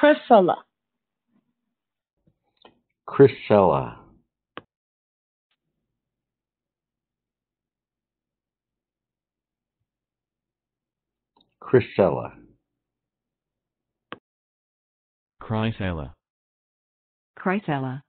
Chrysella. Chrisella. Chrisella. Chrysella. Chrysella.